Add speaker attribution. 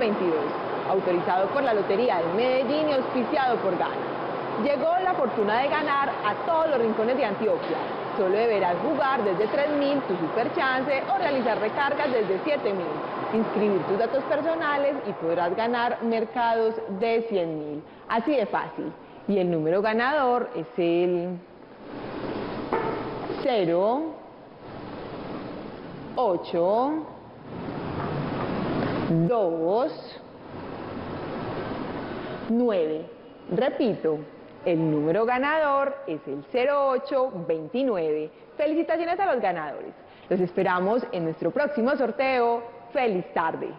Speaker 1: 2022, autorizado por la Lotería de Medellín y auspiciado por Gana. Llegó la fortuna de ganar a todos los rincones de Antioquia. Solo deberás jugar desde 3.000 tu super chance o realizar recargas desde 7.000. Inscribir tus datos personales y podrás ganar mercados de 100.000. Así de fácil. Y el número ganador es el 0, 8, 2, 9. Repito, el número ganador es el 0829. Felicitaciones a los ganadores. Los esperamos en nuestro próximo sorteo. ¡Feliz tarde!